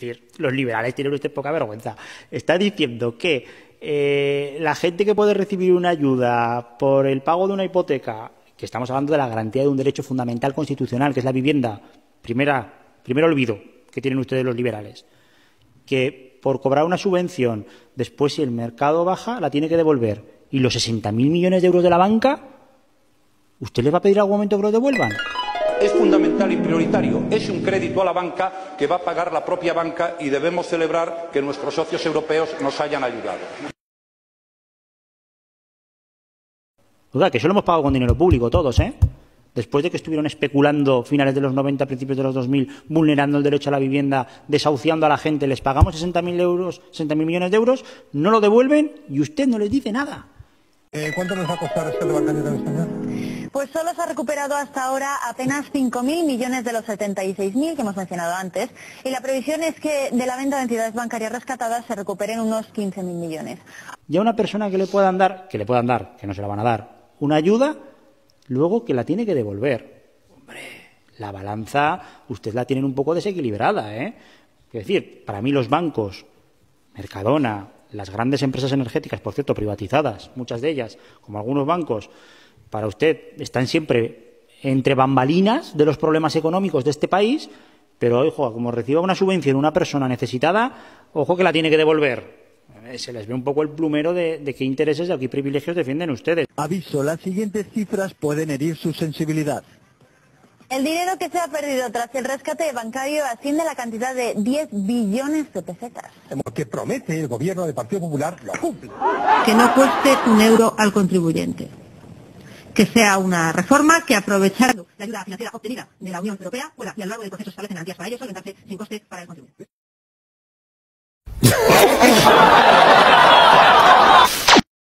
decir, los liberales tienen usted poca vergüenza. Está diciendo que eh, la gente que puede recibir una ayuda por el pago de una hipoteca, que estamos hablando de la garantía de un derecho fundamental constitucional, que es la vivienda, primera, primer olvido que tienen ustedes los liberales, que por cobrar una subvención, después si el mercado baja, la tiene que devolver. Y los 60.000 millones de euros de la banca, ¿usted le va a pedir algún momento que los devuelvan? Es fundamental y prioritario. Es un crédito a la banca que va a pagar la propia banca y debemos celebrar que nuestros socios europeos nos hayan ayudado. Duda, que eso lo hemos pagado con dinero público todos, ¿eh? Después de que estuvieron especulando finales de los 90, principios de los 2000, vulnerando el derecho a la vivienda, desahuciando a la gente, les pagamos 60.000 euros, 60.000 millones de euros, no lo devuelven y usted no les dice nada. Eh, ¿Cuánto nos va a costar bancario de España? Pues solo se ha recuperado hasta ahora apenas 5.000 millones de los 76.000 que hemos mencionado antes y la previsión es que de la venta de entidades bancarias rescatadas se recuperen unos 15.000 millones. Y a una persona que le puedan dar, que le puedan dar, que no se la van a dar, una ayuda, luego que la tiene que devolver. Hombre, la balanza usted la tienen un poco desequilibrada, ¿eh? Es decir, para mí los bancos, Mercadona, las grandes empresas energéticas, por cierto, privatizadas, muchas de ellas, como algunos bancos, para usted están siempre entre bambalinas de los problemas económicos de este país, pero ojo, como reciba una subvención una persona necesitada, ojo que la tiene que devolver. Eh, se les ve un poco el plumero de, de qué intereses y qué privilegios defienden ustedes. Aviso, las siguientes cifras pueden herir su sensibilidad. El dinero que se ha perdido tras el rescate bancario asciende a la cantidad de 10 billones de pesetas. Que promete el gobierno del Partido Popular lo cumple. Que no cueste un euro al contribuyente. Que sea una reforma que aprovechar la ayuda financiera obtenida de la Unión Europea pueda y a lo largo del proceso establecen garantías para ellos solventarse sin coste para el contribuyente.